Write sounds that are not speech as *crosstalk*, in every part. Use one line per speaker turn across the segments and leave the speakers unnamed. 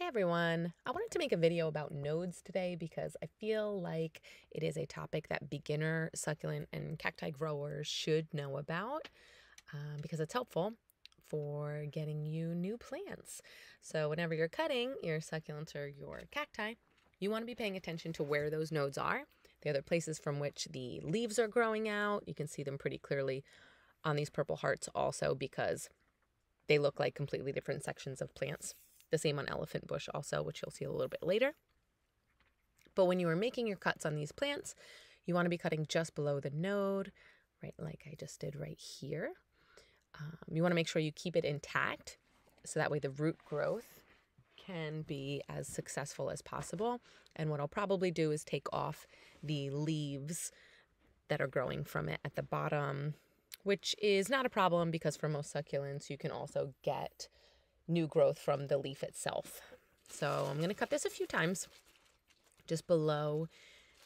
Hey everyone, I wanted to make a video about nodes today because I feel like it is a topic that beginner succulent and cacti growers should know about um, because it's helpful for getting you new plants. So whenever you're cutting your succulents or your cacti, you want to be paying attention to where those nodes are. The other places from which the leaves are growing out. You can see them pretty clearly on these purple hearts also because they look like completely different sections of plants. The same on elephant bush also, which you'll see a little bit later. But when you are making your cuts on these plants, you want to be cutting just below the node, right, like I just did right here. Um, you want to make sure you keep it intact so that way the root growth can be as successful as possible. And what I'll probably do is take off the leaves that are growing from it at the bottom, which is not a problem because for most succulents, you can also get new growth from the leaf itself. So I'm going to cut this a few times just below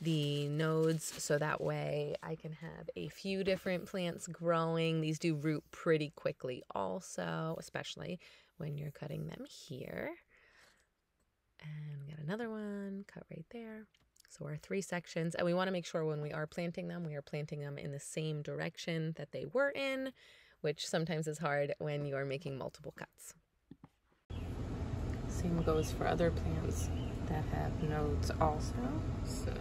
the nodes so that way I can have a few different plants growing. These do root pretty quickly also, especially when you're cutting them here. And we got another one cut right there. So our three sections, and we want to make sure when we are planting them, we are planting them in the same direction that they were in, which sometimes is hard when you are making multiple cuts. Same goes for other plants that have nodes also. So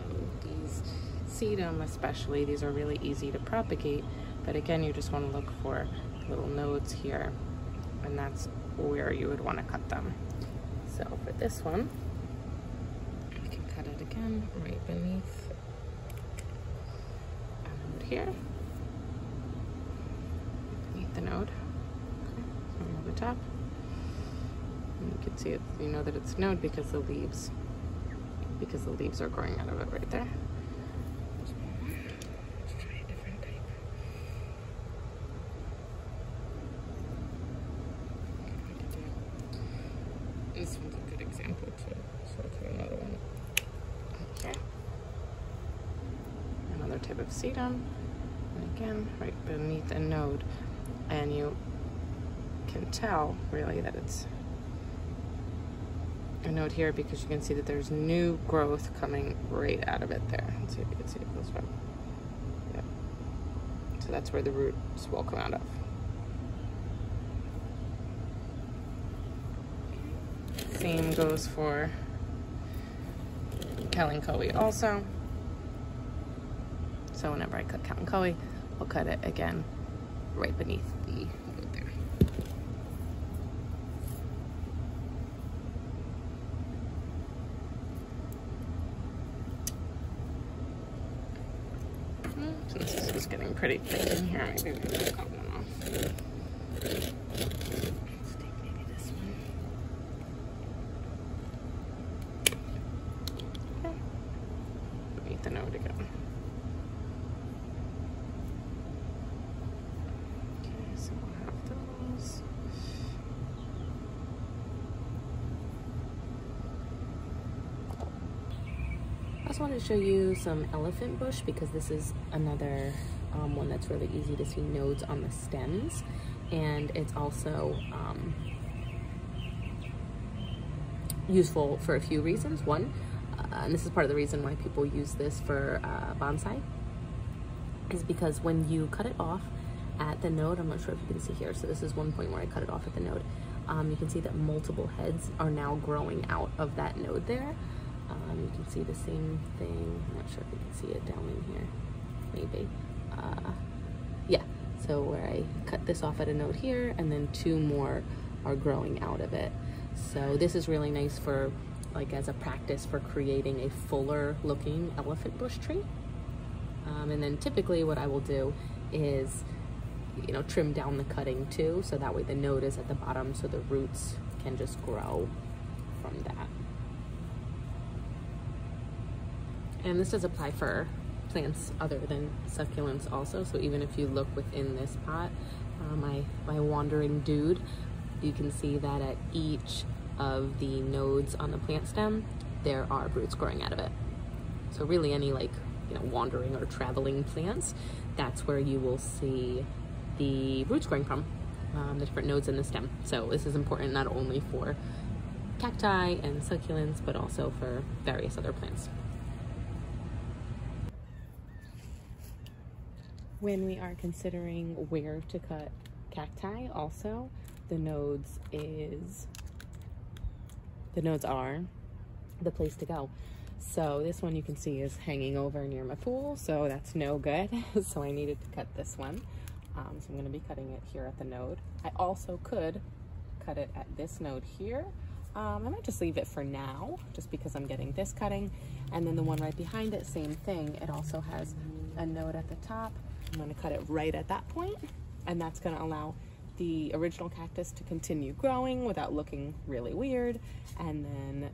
these sedum especially, these are really easy to propagate. But again, you just want to look for little nodes here and that's where you would want to cut them. So for this one, we can cut it again right beneath a node here. Beneath the node. Okay, over the top. You can see it, you know that it's node because the leaves, because the leaves are growing out of it right there. This one's a good example too. So I'll do another one. Okay. Another type of sedum. And again, right beneath a node. And you can tell really that it's a node here because you can see that there's new growth coming right out of it there. If you can see it this way. Yep. So that's where the roots will come out of. Same goes for Kalanchoe also. So whenever I cut Kalanchoe, I'll cut it again right beneath the Since this is getting pretty. Thick in here, maybe we can cut one off. Let's take maybe this one. Okay. Beneath the node again. Okay, so we'll have those. Just wanted to show you some elephant bush because this is another um, one that's really easy to see nodes on the stems and it's also um, useful for a few reasons. One, uh, and this is part of the reason why people use this for uh, bonsai, is because when you cut it off at the node, I'm not sure if you can see here, so this is one point where I cut it off at the node, um, you can see that multiple heads are now growing out of that node there. Um, you can see the same thing. I'm not sure if you can see it down in here. Maybe. Uh, yeah. So where I cut this off at a node here, and then two more are growing out of it. So this is really nice for, like, as a practice for creating a fuller looking elephant bush tree. Um, and then typically what I will do is, you know, trim down the cutting too, so that way the node is at the bottom, so the roots can just grow from that. And this does apply for plants other than succulents also. So even if you look within this pot, uh, my, my wandering dude, you can see that at each of the nodes on the plant stem, there are roots growing out of it. So really any like, you know, wandering or traveling plants, that's where you will see the roots growing from, um, the different nodes in the stem. So this is important not only for cacti and succulents, but also for various other plants. When we are considering where to cut cacti, also, the nodes is the nodes are the place to go. So this one you can see is hanging over near my pool, so that's no good. *laughs* so I needed to cut this one. Um, so I'm gonna be cutting it here at the node. I also could cut it at this node here. Um, I might just leave it for now, just because I'm getting this cutting. And then the one right behind it, same thing. It also has a node at the top. I'm gonna cut it right at that point, and that's gonna allow the original cactus to continue growing without looking really weird. And then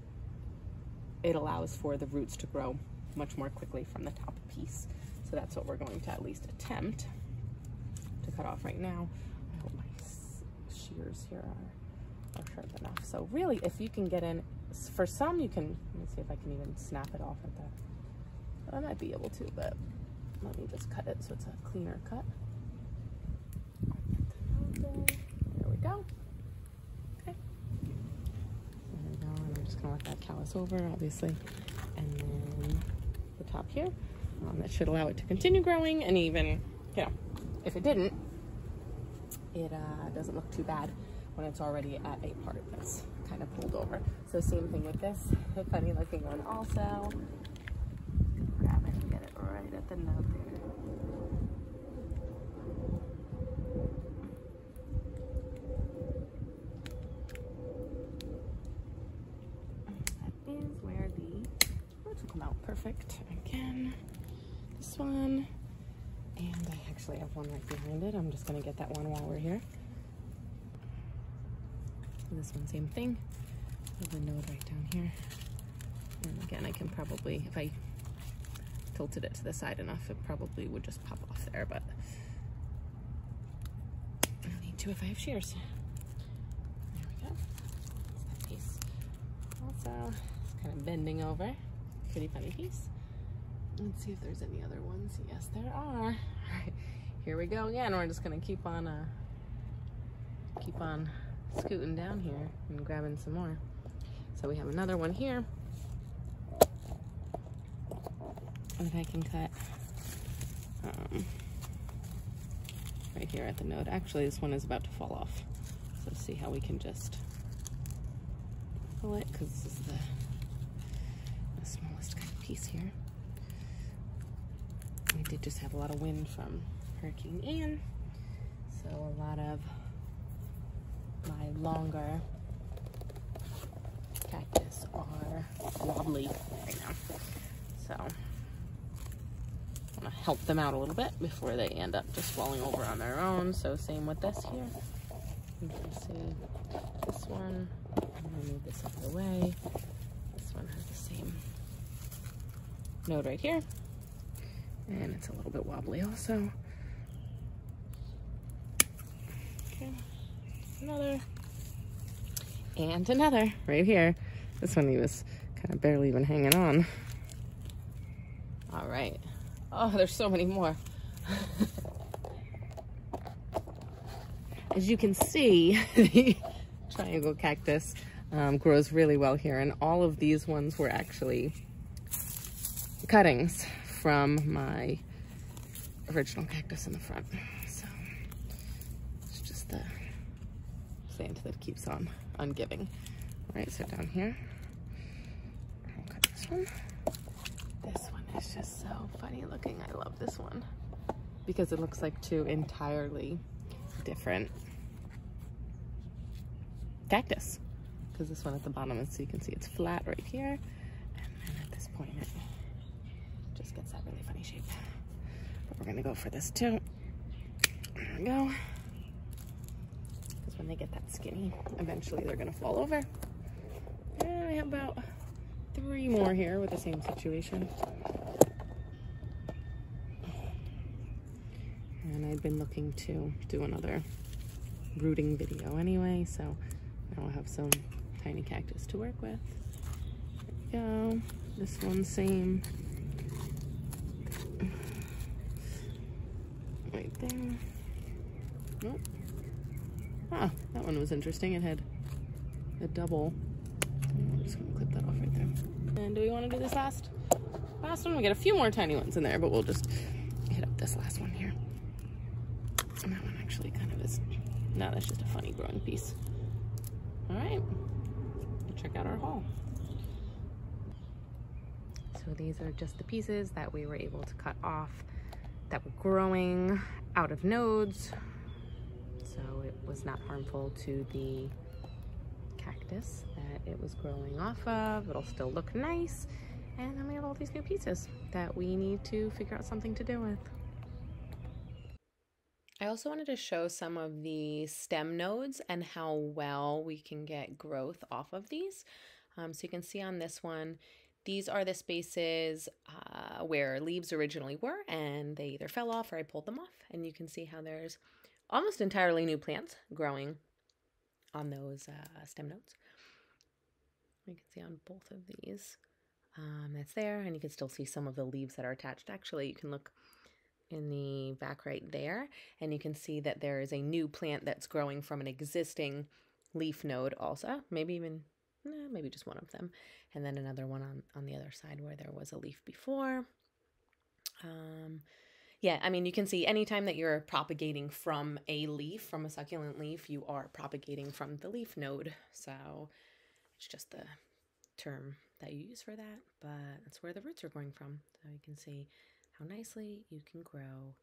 it allows for the roots to grow much more quickly from the top piece. So that's what we're going to at least attempt to cut off right now. I hope my shears here are, are sharp enough. So really, if you can get in, for some you can, let me see if I can even snap it off at that. I might be able to, but let me just cut it so it's a cleaner cut. There we go. Okay. There we go. And I'm just gonna let that callus over, obviously. And then the top here. Um, that should allow it to continue growing and even, you know, if it didn't, it uh, doesn't look too bad when it's already at a part that's kind of pulled over. So same thing with this funny looking one also. At the nub there. That is where the roots will come out perfect. Again, this one. And I actually have one right behind it. I'm just gonna get that one while we're here. And this one, same thing. A node right down here. And again, I can probably, if I tilted it to the side enough, it probably would just pop off there, but I need to if I have shears. There we go. Also, it's kind of bending over. Pretty funny piece. Let's see if there's any other ones. Yes, there are. *laughs* Here we go again. We're just gonna keep on, uh, keep on scooting down here and grabbing some more. So we have another one here that I can cut um, right here at the node. Actually, this one is about to fall off. So let's see how we can just pull it because this is the, the smallest kind of piece here. We did just have a lot of wind from Hurricane Ian, so a lot of my longer cactus are wobbly right now. So help them out a little bit before they end up just falling over on their own. So same with this here. You can see this one. I'm gonna move this out of the way. This one has the same node right here. And it's a little bit wobbly also. Okay, another. And another right here. This one he was kind of barely even hanging on. All right. Oh, there's so many more. As you can see, *laughs* the triangle cactus um, grows really well here. And all of these ones were actually cuttings from my original cactus in the front. So it's just the plant that keeps on on giving. All right, so down here, I'll cut this one. This one is just so funny looking. I love this one because it looks like two entirely different cactus. Because this one at the bottom, is so you can see it's flat right here. And then at this point, it just gets that really funny shape. But we're gonna go for this too. There we go. Because when they get that skinny, eventually they're gonna fall over. And we have about three more here with the same situation. And I've been looking to do another rooting video anyway, so now I have some tiny cactus to work with. There we go. This one, same. Right there. Nope. Ah, that one was interesting. It had a double I'm just gonna clip that off right there.
And do we want to do this last last one? We got a few more tiny ones in there, but we'll just hit up this last one here. And that one actually kind of is, no, that's just a funny growing piece. All right, check out our haul.
So these are just the pieces that we were able to cut off that were growing out of nodes. So it was not harmful to the cactus that it was growing off of. It'll still look nice. And then we have all these new pieces that we need to figure out something to do with. I also wanted to show some of the stem nodes and how well we can get growth off of these. Um, so you can see on this one, these are the spaces uh, where leaves originally were and they either fell off or I pulled them off. And you can see how there's almost entirely new plants growing on those uh, stem nodes. You can see on both of these um, that's there and you can still see some of the leaves that are attached. Actually, you can look in the back right there and you can see that there is a new plant that's growing from an existing leaf node also, maybe even, eh, maybe just one of them. And then another one on, on the other side where there was a leaf before. Um, yeah, I mean, you can see anytime that you're propagating from a leaf, from a succulent leaf, you are propagating from the leaf node. So it's just the term that you use for that, but that's where the roots are going from. So you can see how nicely you can grow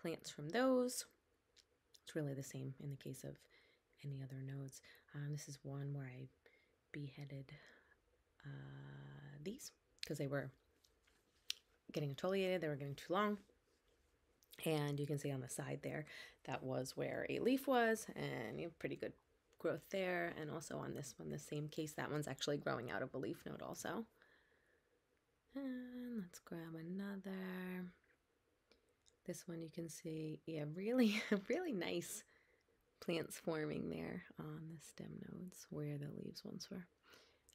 plants from those. It's really the same in the case of any other nodes. Um, this is one where I beheaded uh, these because they were getting exfoliated, they were getting too long. And you can see on the side there, that was where a leaf was, and you have pretty good growth there. And also on this one, the same case, that one's actually growing out of a leaf node also. And let's grab another. This one you can see, yeah, really, *laughs* really nice plants forming there on the stem nodes where the leaves once were.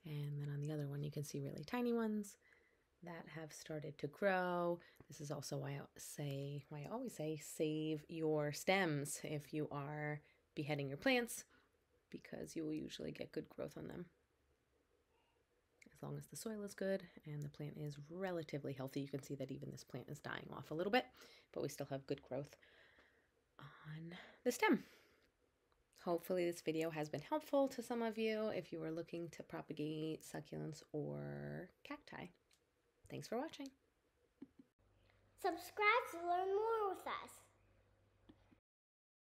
And then on the other one, you can see really tiny ones that have started to grow. This is also why I say, why I always say, save your stems if you are beheading your plants, because you will usually get good growth on them long as the soil is good and the plant is relatively healthy. You can see that even this plant is dying off a little bit, but we still have good growth on the stem. Hopefully this video has been helpful to some of you if you are looking to propagate succulents or cacti. Thanks for watching.
Subscribe to learn more with us.